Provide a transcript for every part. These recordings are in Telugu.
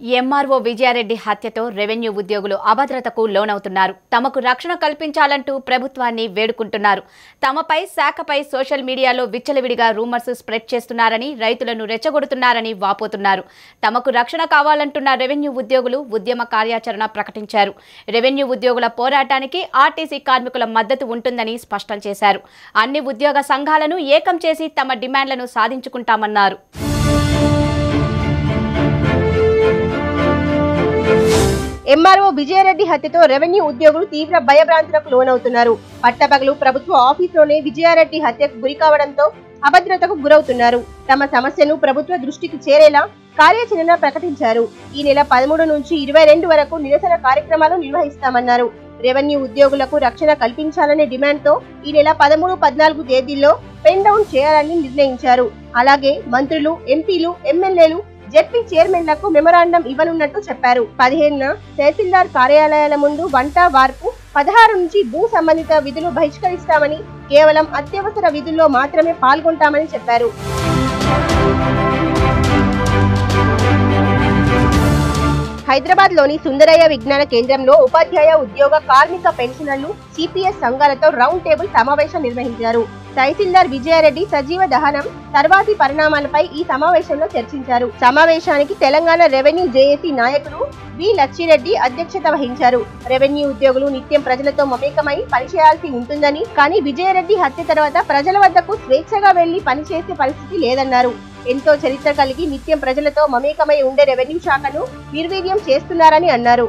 ఎంఆర్ఓ విజయారెడ్డి హత్యతో రెవెన్యూ ఉద్యోగులు అభద్రతకు లోనవుతున్నారు. తమకు రక్షణ కల్పించాలంటూ ప్రభుత్వాన్ని వేడుకుంటున్నారు. తమపై శాఖపై సోషల్ మీడియాలో విచ్చలవిడిగా రూమర్స్ స్ప్రెడ్ చేస్తున్నారని రైతులను రెచ్చగొడుతున్నారని వాపోతున్నారు. తమకు రక్షణ కావాలంటున్న రెవెన్యూ ఉద్యోగులు ఉద్యమ కార్యాచరణ ప్రకటించారు. రెవెన్యూ ఉద్యోగుల పోరాటానికి ఆర్టీసీ కార్మికుల మద్దతు ఉంటుందని స్పష్టం చేశారు. అన్ని ఉద్యోగ సంఘాలను ఏకం చేసి తమ డిమాండ్లను సాధించుకుంటామన్నారు. ఎంఆర్ఓ విజయారెడ్డి హత్యతో రెవెన్యూ ఉద్యోగులు తీవ్ర భయభ్రాంతులకు లోనవుతున్నారు. పట్టపగలు ప్రభుత్వ ఆఫీసులోనే విజయారెడ్డి హత్యకు గురి కావడంతో అభద్రతకు గురవుతున్నారు. తమ సమస్యను ప్రభుత్వ దృష్టికి చేరేలా కార్యాచరణ ప్రకటించారు. ఈ నెల పదమూడు నుంచి ఇరవై రెండు వరకు నిరసన కార్యక్రమాలు నిర్వహిస్తామన్నారు. రెవెన్యూ ఉద్యోగులకు రక్షణ కల్పించాలనే డిమాండ్తో ఈ నెల పదమూడు పద్నాలుగు తేదీల్లో పెన్ డౌన్ చేయాలని నిర్ణయించారు. అలాగే మంత్రులు ఎంపీలు ఎమ్మెల్యేలు జెడ్పీ చైర్మన్లకు మెమరాండం ఇవ్వనున్నట్టు చెప్పారు. పదిహేనున తహసీల్దార్ కార్యాలయాల ముందు వంట వార్పు పదహారు నుంచి భూ సంబంధిత విధులు బహిష్కరిస్తామని కేవలం అత్యవసర విధుల్లో మాత్రమే పాల్గొంటామని చెప్పారు. హైదరాబాద్లోని సుందరయ్య విజ్ఞాన కేంద్రంలో ఉపాధ్యాయ ఉద్యోగ కార్మిక పెన్షనర్లు సిపిఎస్ సంఘాలతో రౌండ్ టేబుల్ సమావేశం నిర్వహించారు. తహసీల్దార్ విజయారెడ్డి సజీవ దహనం తర్వాతి పరిణామాలపై ఈ సమావేశంలో చర్చించారు. సమావేశానికి తెలంగాణ రెవెన్యూ జేఏసీ నాయకులు వి లచ్చిరెడ్డి అధ్యక్షత వహించారు. రెవెన్యూ ఉద్యోగులు నిత్యం ప్రజలతో మమేకమై పనిచేయాల్సి ఉంటుందని కానీ విజయారెడ్డి హత్య తర్వాత ప్రజల వద్దకు స్వేచ్ఛగా వెళ్ళి పనిచేసే పరిస్థితి లేదన్నారు. ఎంతో చరిత్ర కలిగి నిత్యం ప్రజలతో మమేకమై ఉండే రెవెన్యూ శాఖను నిర్వీర్యం చేస్తున్నారని అన్నారు.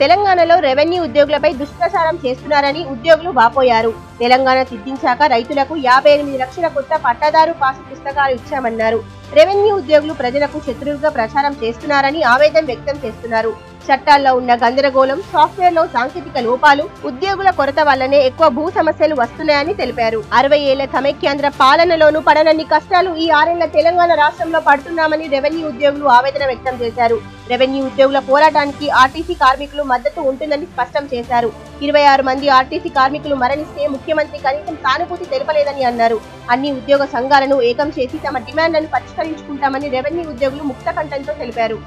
తెలంగాణలో రెవెన్యూ ఉద్యోగులపై దుష్ప్రచారం చేస్తున్నారని ఉద్యోగులు వాపోయారు. తెలంగాణ సిద్ధించాక రైతులకు యాభై ఎనిమిది లక్షల కొత్త పట్టాదారు పాసు పుస్తకాలు ఇచ్చామన్నారు. రెవెన్యూ ఉద్యోగులు ప్రజలకు శత్రువుగా ప్రచారం చేస్తున్నారని ఆవేదన వ్యక్తం చేస్తున్నారు. చట్టాల్లో ఉన్న గందరగోళం సాఫ్ట్వేర్లో సాంకేతిక లోపాలు ఉద్యోగుల కొరత వల్లనే ఎక్కువ భూ సమస్యలు వస్తున్నాయని తెలిపారు. అరవై ఏళ్ళ సమైక్యాంధ్ర పాలనలోనూ పడనన్ని కష్టాలు ఈ ఆరేళ్ళ తెలంగాణ రాష్ట్రంలో పడుతున్నామని రెవెన్యూ ఉద్యోగులు ఆవేదన వ్యక్తం చేశారు. రెవెన్యూ ఉద్యోగుల పోరాటానికి ఆర్టీసీ కార్మికులు మద్దతు ఉంటుందని స్పష్టం చేశారు. ఇరవై ఆరు మంది ఆర్టీసీ కార్మికులు మరణిస్తే ముఖ్యమంత్రి కనీసం సానుభూతి తెలపలేదని అన్నారు. అన్ని ఉద్యోగ సంఘాలను ఏకం చేసి తమ డిమాండ్లను పరిష్కరించుకుంటామని రెవెన్యూ ఉద్యోగులు ముక్త కంఠంతో తెలిపారు.